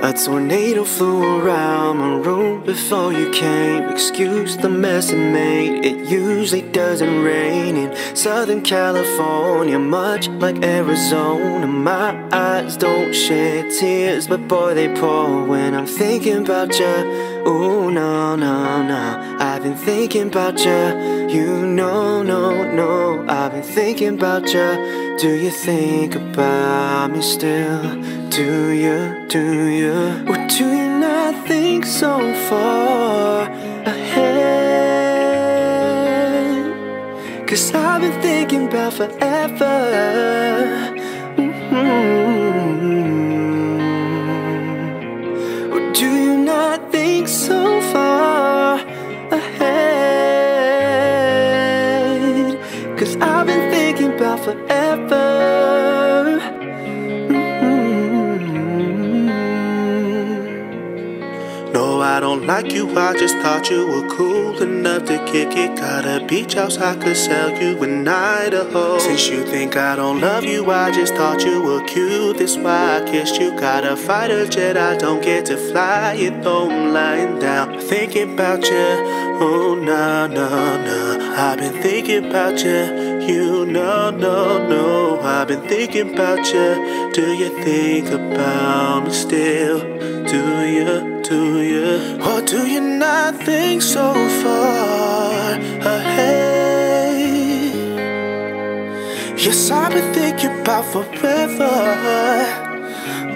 A tornado flew around my room before you came. Excuse the mess it made. It usually doesn't rain in Southern California, much like Arizona. My eyes don't shed tears, but boy, they pour when I'm thinking about you. Ooh, no, no, no. I've been thinking about you. You know, no, no. I've been thinking about you. Do you think about me still? Do you, do you? Or do you not think so far ahead? Cause I've been thinking about forever. I don't like you, I just thought you were cool enough to kick it. Got a beach house, I could sell you in Idaho. Since you think I don't love you, I just thought you were cute. That's why I kissed you. Got a fighter jet, I don't get to fly it though I'm lying down. Thinking about you, oh no, no, no. I've been thinking about you. You know, no, no. I've been thinking about you. Do you think about me still? Do you, do you? Or do you not think so far ahead? Yes, I've been thinking about forever.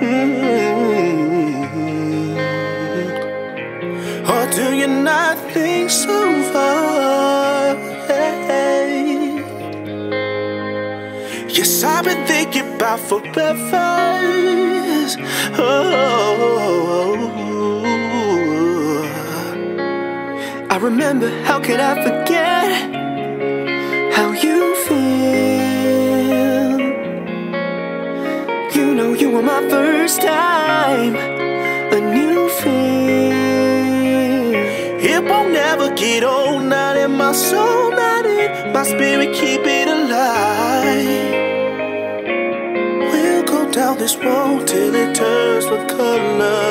Mm-hmm. Or do you not think so far ahead? Yes, I've been thinking about forever. Oh. I remember, how could I forget how you feel? You know, you were my first time, a new feel. It won't never get old, not in my soul, not in my spirit, keep it alive. We'll go down this road till it turns from color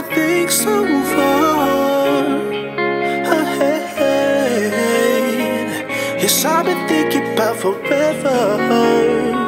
not think so far ahead? Yes, I've been thinking about forever.